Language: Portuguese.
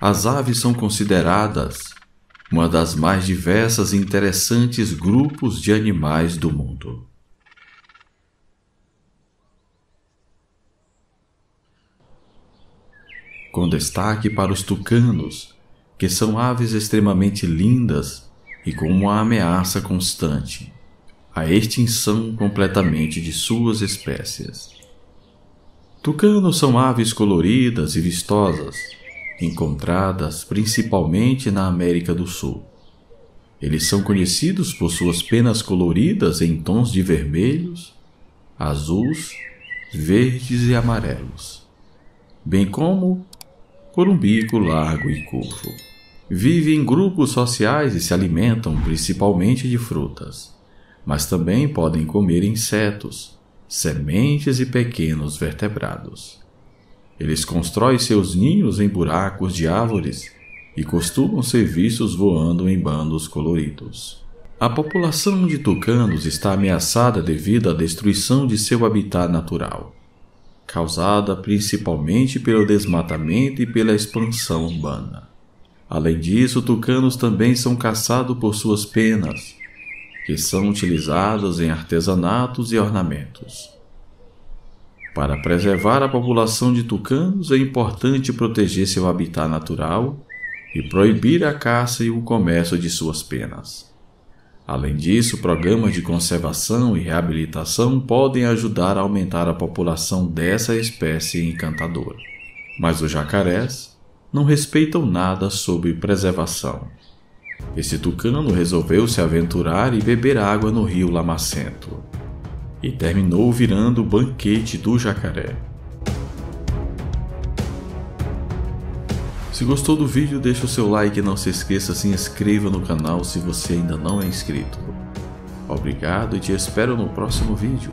As aves são consideradas uma das mais diversas e interessantes grupos de animais do mundo. Com destaque para os tucanos, que são aves extremamente lindas e com uma ameaça constante a extinção completamente de suas espécies. Tucanos são aves coloridas e vistosas, encontradas principalmente na América do Sul. Eles são conhecidos por suas penas coloridas em tons de vermelhos, azuis, verdes e amarelos, bem como por um bico largo e curvo. Vivem em grupos sociais e se alimentam principalmente de frutas, mas também podem comer insetos, sementes e pequenos vertebrados. Eles constroem seus ninhos em buracos de árvores e costumam ser vistos voando em bandos coloridos. A população de tucanos está ameaçada devido à destruição de seu habitat natural, causada principalmente pelo desmatamento e pela expansão urbana. Além disso, tucanos também são caçados por suas penas, que são utilizadas em artesanatos e ornamentos. Para preservar a população de tucanos, é importante proteger seu habitat natural e proibir a caça e o comércio de suas penas. Além disso, programas de conservação e reabilitação podem ajudar a aumentar a população dessa espécie encantadora. Mas os jacarés não respeitam nada sobre preservação. Esse tucano resolveu se aventurar e beber água no rio Lamacento e terminou virando o banquete do jacaré. Se gostou do vídeo, deixa o seu like e não se esqueça se inscreva no canal se você ainda não é inscrito. Obrigado e te espero no próximo vídeo.